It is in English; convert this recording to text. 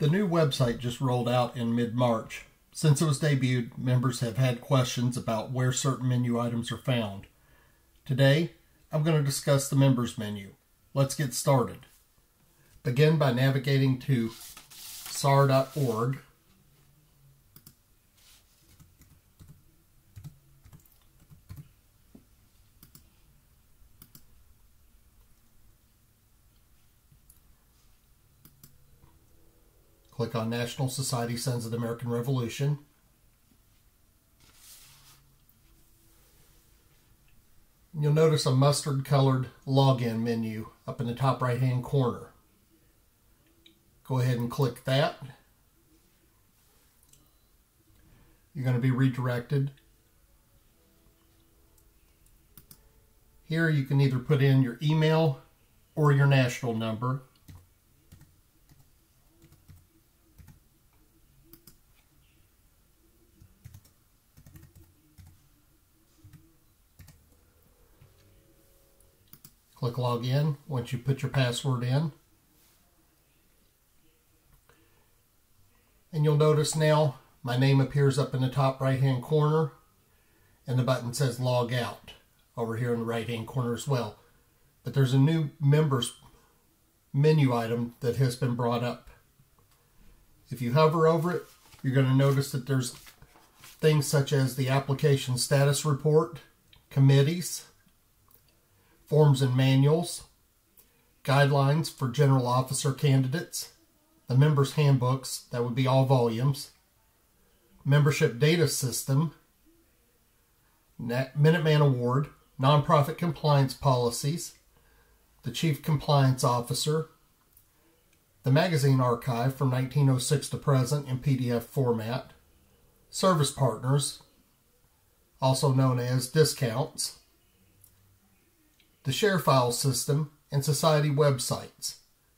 The new website just rolled out in mid-March. Since it was debuted, members have had questions about where certain menu items are found. Today, I'm going to discuss the members menu. Let's get started. Begin by navigating to sar.org. Click on National Society Sons of the American Revolution. You'll notice a mustard colored login menu up in the top right hand corner. Go ahead and click that. You're going to be redirected. Here you can either put in your email or your national number. Click login once you put your password in. And you'll notice now my name appears up in the top right hand corner and the button says log out over here in the right hand corner as well. But there's a new members menu item that has been brought up. If you hover over it, you're going to notice that there's things such as the application status report, committees, forms and manuals, guidelines for general officer candidates, the members' handbooks, that would be all volumes, membership data system, Minuteman Award, nonprofit compliance policies, the chief compliance officer, the magazine archive from 1906 to present in PDF format, service partners, also known as discounts, the share file system, and society websites.